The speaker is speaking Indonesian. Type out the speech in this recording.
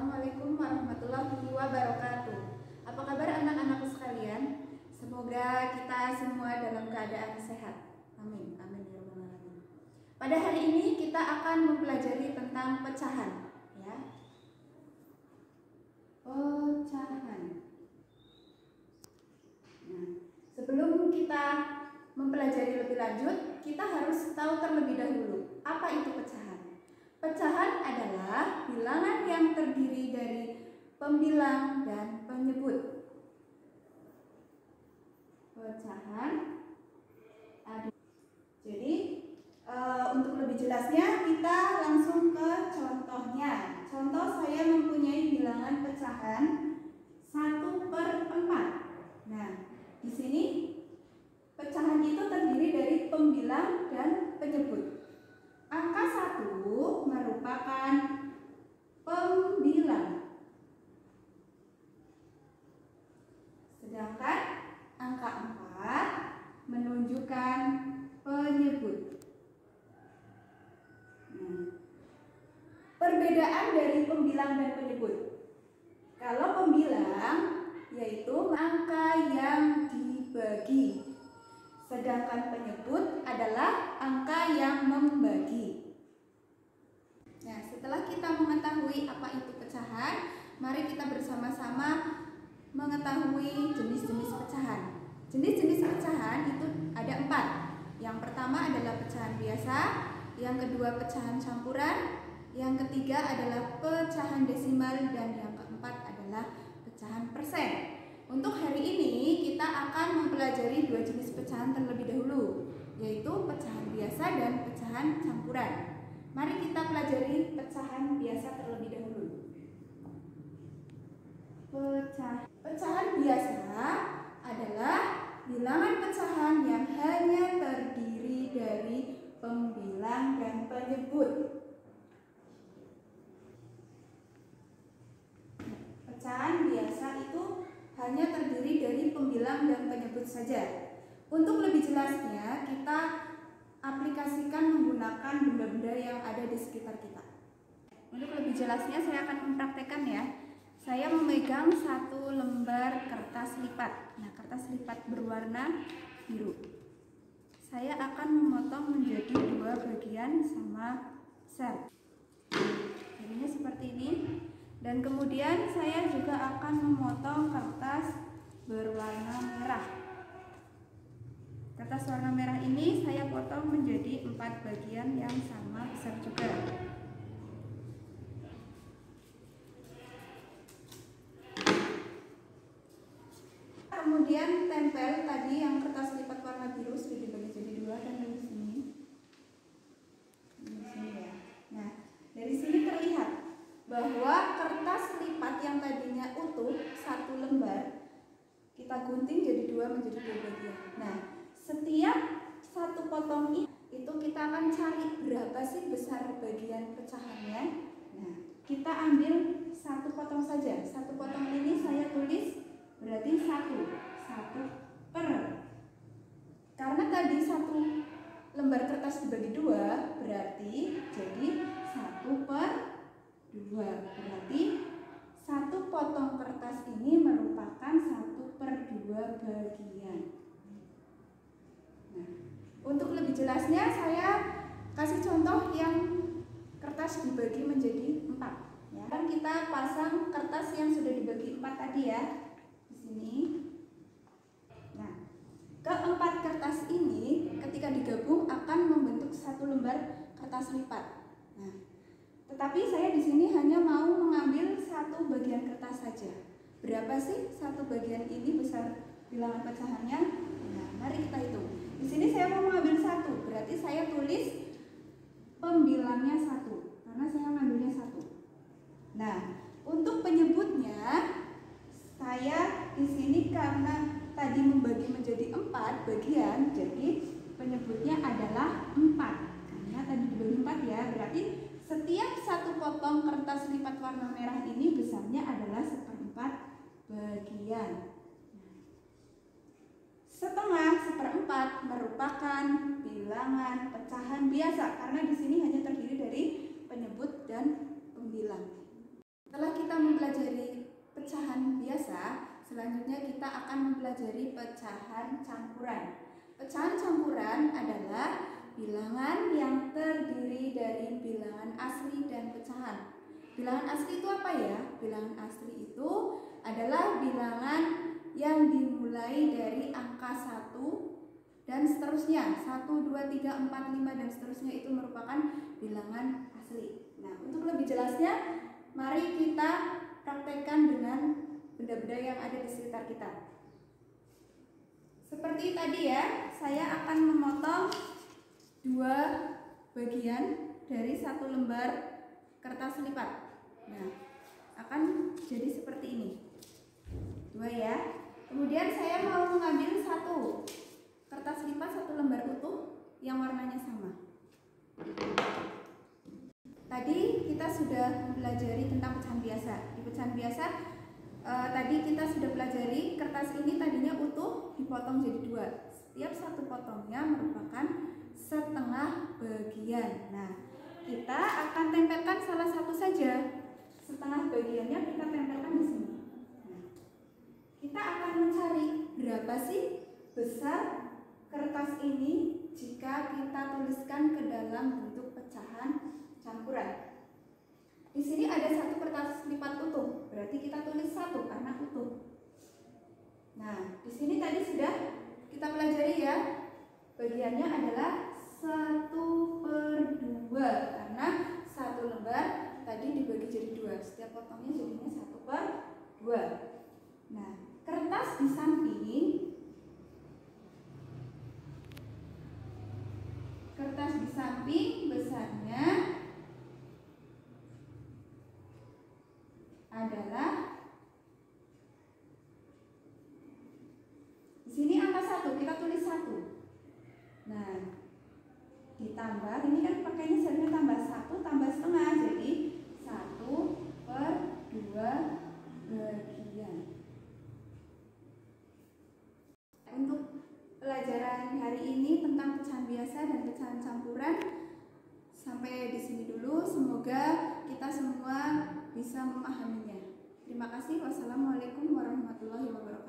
Assalamualaikum warahmatullahi wabarakatuh. Apa kabar anak-anakku sekalian? Semoga kita semua dalam keadaan sehat. Amin. Amin ya rabbal alamin. Pada hari ini kita akan mempelajari tentang pecahan, ya. Pecahan. Nah, sebelum kita mempelajari lebih lanjut, kita harus tahu terlebih dahulu apa itu pecahan. Pecahan adalah bilangan yang terdiri dari pembilang dan penyebut. Pecahan. Jadi e, untuk lebih jelasnya kita langsung ke contohnya. Contoh saya mempunyai bilangan pecahan 1 per 4. Nah, di sini pecahan itu terdiri dari pembilang dan penyebut. 1 merupakan pembilang. Sedangkan angka 4 menunjukkan penyebut. Nah, perbedaan dari pembilang dan penyebut. Kalau pembilang yaitu angka yang dibagi Sedangkan penyebut adalah angka yang membagi. Setelah kita mengetahui apa itu pecahan, mari kita bersama-sama mengetahui jenis-jenis pecahan. Jenis-jenis pecahan itu ada empat. Yang pertama adalah pecahan biasa, yang kedua pecahan campuran, yang ketiga adalah pecahan desimal, dan yang keempat adalah pecahan persen. Untuk hari ini kita akan mempelajari dua jenis pecahan terlebih dahulu, yaitu pecahan biasa dan pecahan campuran. Mari kita pelajari pecahan biasa terlebih dahulu. Pecah. Pecahan biasa adalah bilangan pecahan yang hanya terdiri dari pembilang dan penyebut. Pecahan biasa itu hanya terdiri dari pembilang dan penyebut saja. Untuk lebih jelasnya, kita aplikasikan menggunakan benda-benda yang ada di sekitar kita. Untuk lebih jelasnya, saya akan mempraktekkan ya. Saya memegang satu lembar kertas lipat. Nah, kertas lipat berwarna biru. Saya akan memotong menjadi dua bagian sama sel. Jadinya seperti ini. Dan kemudian saya juga akan memotong kertas berwarna merah. Kertas warna merah ini saya potong menjadi empat bagian yang sama besar juga. Kemudian tempel tadi yang kertas lipat warna biru sudah dibagi jadi dua dan dari sini. Di sini ya. Nah, dari sini terlihat bahwa kertas lipat yang tadinya utuh satu lembar kita gunting jadi dua menjadi dua bagian. Nah, setiap satu potong ini itu kita akan cari berapa sih besar bagian pecahannya. Nah, kita ambil satu potong saja. Satu potong ini saya tulis berarti satu, satu per. Karena tadi satu lembar kertas dibagi dua berarti jadi satu per dua berarti satu potong kertas ini merupakan satu per dua bagian untuk lebih jelasnya saya kasih contoh yang kertas dibagi menjadi empat ya kan kita pasang kertas yang sudah dibagi empat tadi ya di sini nah keempat kertas ini ketika digabung akan membentuk satu lembar kertas lipat nah tetapi saya di sini hanya mau mengambil satu bagian kertas saja. Berapa sih satu bagian ini besar bilangan pecahannya? Nah, mari kita hitung. Di sini saya mau mengambil satu, berarti saya tulis pembilangnya satu, karena saya mengambilnya satu. Nah, untuk penyebutnya, saya di sini karena tadi membagi menjadi empat bagian, jadi penyebutnya adalah empat. Karena tadi dibagi empat ya, berarti setiap satu potong kertas lipat warna merah ini besarnya adalah seperempat bagian. Setengah seperempat merupakan bilangan pecahan biasa karena di sini hanya terdiri dari penyebut dan pembilang. Setelah kita mempelajari pecahan biasa, selanjutnya kita akan mempelajari pecahan campuran. Pecahan campuran adalah bilangan yang terdiri dari bilangan asli dan pecahan. Bilangan asli itu apa ya? Bilangan asli itu adalah bilangan yang dimulai dari angka 1 dan seterusnya. 1, 2, 3, 4, 5 dan seterusnya itu merupakan bilangan asli. Nah untuk lebih jelasnya mari kita praktekkan dengan benda-benda yang ada di sekitar kita. Seperti tadi ya saya akan memotong dua bagian dari satu lembar kertas lipat. Nah akan jadi seperti ini. Dua ya kemudian saya mau mengambil satu kertas lipat satu lembar utuh yang warnanya sama. Tadi kita sudah mempelajari tentang pecahan biasa. Di pecahan biasa eh, tadi kita sudah pelajari kertas ini tadinya utuh dipotong jadi dua. Setiap satu potongnya merupakan setengah bagian. Nah, kita akan tempelkan salah satu saja. Setengah bagiannya kita tempelkan di sini. Kita akan mencari berapa sih besar kertas ini jika kita tuliskan ke dalam bentuk pecahan campuran. Di sini ada satu kertas lipat utuh, berarti kita tulis satu karena utuh. Nah, di sini tadi sudah kita pelajari ya, bagiannya adalah satu per dua karena satu lembar tadi dibagi jadi dua, setiap potongnya jadinya satu per dua. Nah, kertas di samping. Kertas di samping besarnya adalah di sini angka satu kita tulis satu. Nah ditambah ini kan pakainya seharusnya tambah satu tambah setengah. Jadi satu per dua bagian untuk pelajaran hari ini tentang pecahan biasa dan pecahan campuran sampai di sini dulu. Semoga kita semua bisa memahaminya. Terima kasih. Wassalamualaikum warahmatullahi wabarakatuh.